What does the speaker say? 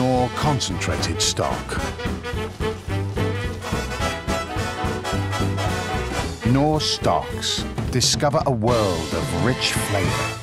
Nor concentrated stock. Nor stocks. Discover a world of rich flavour.